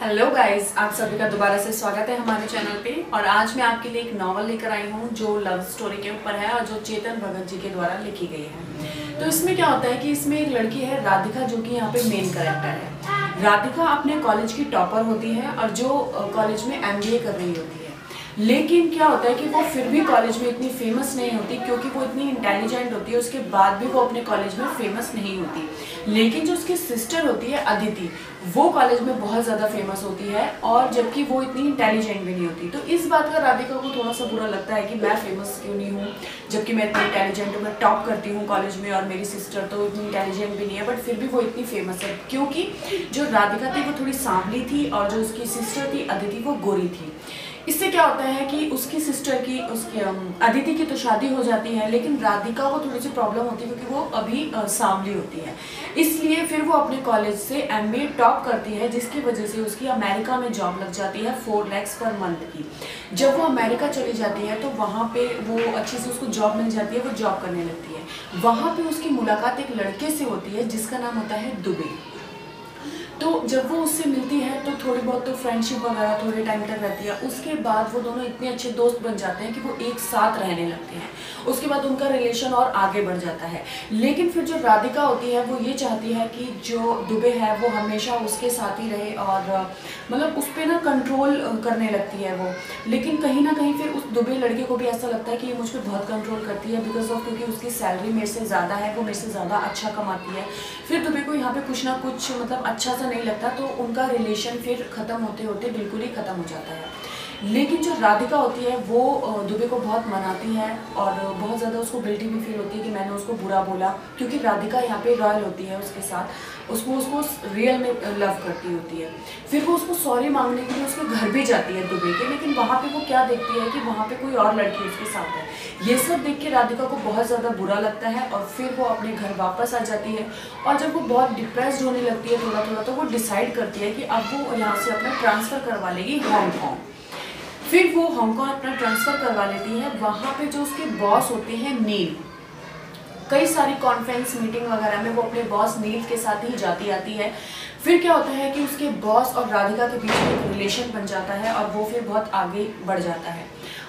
Hello guys आप सभी का दोबारा से स्वागत है हमारे चैनल पे। और आज मैं आपके लिए एक नॉवल लेकर आई हूँ, जो लव स्टोरी के ऊपर है और जो चेतन भगत जी के द्वारा लिखी गई है। तो इसमें क्या होता है कि इसमें एक लड़की है, राधिका, जो कि यहाँ पे मेन करेक्टर है। राधिका अपने कॉलेज की टॉपर होती है और जो कॉलेज में एमबीए कर रही होती है। लेकिन क्या होता है कि वो फिर भी कॉलेज में इतनी फ़ेमस नहीं होती, क्योंकि वो इतनी इंटेलिजेंट होती है, उसके बाद भी वो अपने कॉलेज में फ़ेमस नहीं होती। लेकिन जो उसकी सिस्टर होती है अदिति वो कॉलेज में बहुत ज़्यादा फ़ेमस होती है और जबकि वो इतनी इंटेलिजेंट भी नहीं होती। तो इस बात का राधिका को थोड़ा सा बुरा लगता है कि मैं फ़ेमस क्यों नहीं हूँ, जबकि मैं इतनी इंटेलिजेंट हूँ, मैं टॉप करती हूँ कॉलेज में और मेरी सिस्टर तो इतनी इंटेलिजेंट भी नहीं है बट फिर भी वो इतनी फ़ेमस है। क्योंकि जो राधिका थी, वो थोड़ी सांवली थी और जो उसकी सिस्टर थी अदिति वो गोरी थी। इससे क्या होता है कि उसकी सिस्टर की, उसकी अदिति की तो शादी हो जाती है, लेकिन राधिका को थोड़ी सी प्रॉब्लम होती है क्योंकि वो अभी सांवली होती है। इसलिए फिर वो अपने कॉलेज से एम टॉप करती है, जिसकी वजह से उसकी अमेरिका में जॉब लग जाती है फोर लैक्स पर मंथ की। जब वो अमेरिका चली जाती है तो वहाँ पे वो अच्छे से उसको जॉब मिल जाती है, वो जॉब करने लगती है। वहाँ पे उसकी मुलाकात एक लड़के से होती है, जिसका नाम होता है दुबे। तो जब वो उससे मिलती है तो थोड़ी बहुत तो फ्रेंडशिप वगैरह थोड़े टाइम तक रहती है। उसके बाद वो दोनों इतने अच्छे दोस्त बन जाते हैं कि वो एक साथ रहने लगते हैं। उसके बाद उनका रिलेशन और आगे बढ़ जाता है। लेकिन फिर जो राधिका होती है, वो ये चाहती है कि जो दुबे है, वो हमेशा उसके साथ ही रहे और मतलब उस पर ना कंट्रोल करने लगती है वो। लेकिन कहीं ना कहीं फिर उस दुबे लड़के को भी ऐसा लगता है कि ये मुझ पर बहुत कंट्रोल करती है बिकॉज़ ऑफ़ क्योंकि उसकी सैलरी मेरे से ज़्यादा है, वो मेरे से ज़्यादा अच्छा कमाती है। फिर दुबे को यहाँ पे कुछ ना कुछ मतलब अच्छा सा नहीं लगता तो उनका रिलेशन फिर ख़त्म होते होते बिल्कुल ही ख़त्म हो जाता है। लेकिन जो राधिका होती है, वो दुबे को बहुत मनाती है और बहुत ज़्यादा उसको गिल्टी भी फील होती है कि मैंने उसको बुरा बोला क्योंकि राधिका यहाँ पे रॉयल होती है उसके साथ। उसको उसको रियल में लव करती होती है। फिर वो उसको सॉरी मांगने के लिए उसके घर भी जाती है दुबे के, लेकिन वहाँ पे वो क्या देखती है कि वहाँ पे कोई और लड़की उसके साथ है। ये सब देख के राधिका को बहुत ज़्यादा बुरा लगता है और फिर वो अपने घर वापस आ जाती है और जब वो बहुत डिप्रेस्ड होने लगती है थोड़ा थोड़ा तो वो डिसाइड करती है कि अब वो यहाँ से अपना ट्रांसफ़र करवा लेगी हांगकॉन्ग फिर वो हांगकॉन्ग अपना ट्रांसफ़र करवा लेती है। वहाँ पे जो उसके बॉस होते हैं नील कई सारी कॉन्फ्रेंस मीटिंग वगैरह में वो अपने बॉस नील के साथ ही जाती आती है। फिर क्या होता है कि उसके बॉस और राधिका के बीच में एक रिलेशन बन जाता है और वो फिर बहुत आगे बढ़ जाता है।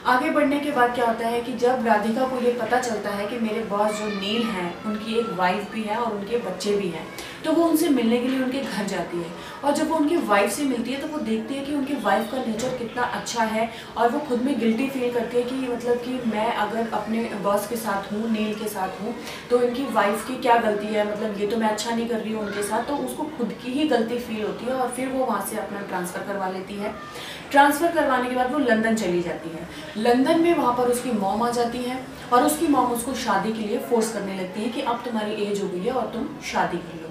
आगे बढ़ने के बाद क्या होता है कि जब राधिका को ये पता चलता है कि मेरे बॉस जो नील हैं, उनकी एक वाइफ भी है और उनके बच्चे भी हैं तो वो उनसे मिलने के लिए उनके घर जाती है। और जब वो उनकी वाइफ से मिलती है तो वो देखती है कि उनकी वाइफ का नेचर कितना अच्छा है और वो खुद में गिल्टी फील करती है कि मतलब कि मैं अगर अपने बॉस के साथ हूँ नील के साथ हूँ तो इनकी वाइफ की क्या गलती है? मतलब ये तो मैं अच्छा नहीं कर रही हूँ उनके साथ तो उसको खुद की ही गलती फील होती है और फिर वो वहाँ से अपना ट्रांसफ़र करवा लेती है। ट्रांसफ़र करवाने के बाद वो लंदन चली जाती है। लंदन में वहाँ पर उसकी मॉम आ जाती है। और उसकी मॉम उसको शादी के लिए फोर्स करने लगती है कि अब तुम्हारी एज हो गई है और तुम शादी कर लो।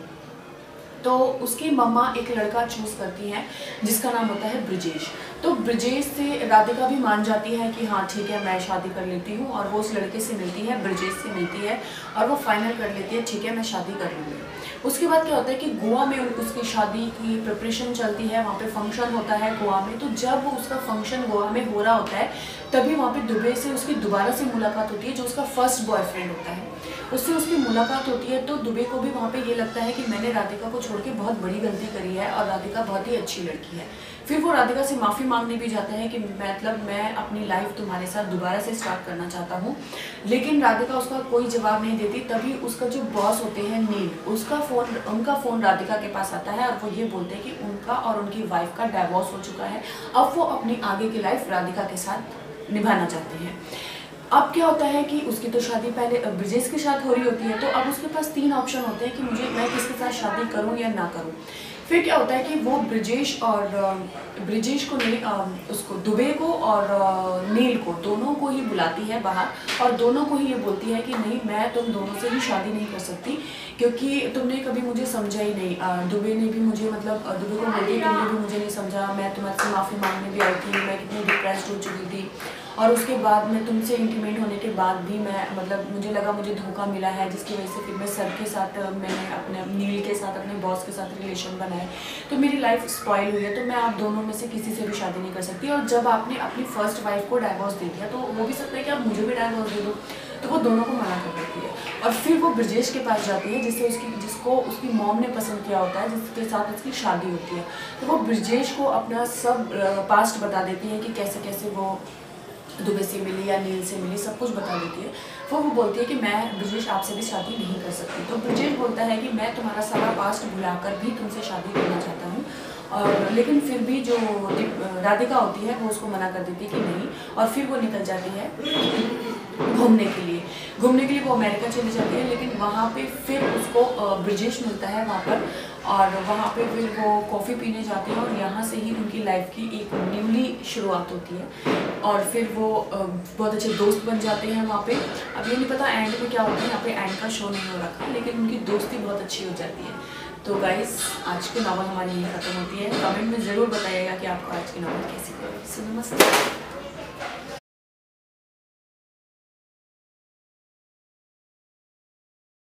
तो उसकी मम्मा एक लड़का चूज़ करती हैं, जिसका नाम होता है ब्रिजेश। तो ब्रिजेश से राधिका भी मान जाती है कि हाँ ठीक है, मैं शादी कर लेती हूँ और वो उस लड़के से मिलती है, ब्रिजेश से मिलती है और वो फाइनल कर लेती है, ठीक है, मैं शादी कर लूँगी। उसके बाद क्या होता है कि गोवा में उसकी शादी की प्रिपरेशन चलती है, वहाँ पे फ़ंक्शन होता है गोवा में। तो जब उसका फ़ंक्शन गोवा में हो रहा होता है, तभी वहाँ पे दुबई से उसकी दोबारा से मुलाकात होती है, जो उसका फ़र्स्ट बॉयफ्रेंड होता है। उससे उसकी मुलाकात होती है तो दुबे को भी वहाँ पे ये लगता है कि मैंने राधिका को छोड़ के बहुत बड़ी गलती करी है और राधिका बहुत ही अच्छी लड़की है। फिर वो राधिका से माफ़ी मांगने भी जाते हैं कि मतलब मैं अपनी लाइफ तुम्हारे साथ दोबारा से स्टार्ट करना चाहता हूँ। लेकिन राधिका उसका कोई जवाब नहीं देती, तभी उसका जो बॉस होते हैं नील उसका फ़ोन उनका फ़ोन राधिका के पास आता है और वो ये बोलते हैं कि उनका और उनकी वाइफ का डाइवोर्स हो चुका है। अब वो अपनी आगे की लाइफ राधिका के साथ निभाना चाहते हैं। अब क्या होता है कि उसकी तो शादी पहले ब्रिजेश के साथ हो रही होती है तो अब उसके पास तीन ऑप्शन होते हैं कि मुझे, मैं किसके साथ शादी करूँ या ना करूँ। फिर क्या होता है कि वो ब्रिजेश और ब्रिजेश को नहीं उसको, दुबे को और नील को, दोनों को ही बुलाती है बाहर और दोनों को ही ये बोलती है कि नहीं, मैं तुम दोनों से ही शादी नहीं कर सकती क्योंकि तुमने कभी मुझे समझा ही नहीं। दुबे ने भी मुझे मतलब दुबे को बोलती तुमने भी मुझे नहीं समझा, मैं तुम्हारे से माफ़ी मांगने भी आई थी, मैं कितनी डिप्रेस्ड हो चुकी थी। और उसके बाद मैं तुमसे इंटीमेट होने के बाद भी मैं मतलब मुझे लगा मुझे धोखा मिला है, जिसकी वजह से फिर मैं सर के साथ मैंने अपने, नील के साथ, अपने बॉस के साथ रिलेशन बनाए तो मेरी लाइफ स्पॉइल हुई है तो मैं आप दोनों में से किसी से भी शादी नहीं कर सकती। और जब आपने अपनी फ़र्स्ट वाइफ को डाइवोर्स दे दिया तो हो भी सकता है कि आप मुझे भी डाइवोर्स दे दो तो वो दोनों को मना कर देती है। और फिर वो ब्रजेश के पास जाती है, जिससे उसकी, जिसको उसकी मॉम ने पसंद किया होता है, जिसके साथ उसकी शादी होती है। तो वो ब्रजेश को अपना सब पास्ट बता देती है कि कैसे कैसे वो दुबे से मिली या नील से मिली, सब कुछ बता देती है। वो वो बोलती है कि मैं ब्रजेश आपसे भी शादी नहीं कर सकती। तो ब्रजेश बोलता है कि मैं तुम्हारा सारा पास्ट भुलाकर भी तुमसे शादी करना चाहता हूँ। और लेकिन फिर भी जो राधिका होती है, वो उसको मना कर देती है कि नहीं। और फिर वो निकल जाती है घूमने के लिए। घूमने के लिए वो अमेरिका चले जाती है, लेकिन वहाँ पे फिर उसको ब्रिजेश मिलता है वहाँ पर और वहाँ पे फिर वो कॉफ़ी पीने जाते हैं और यहाँ से ही उनकी लाइफ की एक न्यूली शुरुआत होती है और फिर वो बहुत अच्छे दोस्त बन जाते हैं वहाँ पे। अब ये नहीं पता एंड में क्या होता है, यहाँ पे एंड का शो नहीं हो रखा, लेकिन उनकी दोस्ती बहुत अच्छी हो जाती है। तो गाइस आज की नावल हमारी यही ख़त्म होती है। कमेंट में ज़रूर बताइएगा कि आपको आज की नावल कैसी सो नमस्ते।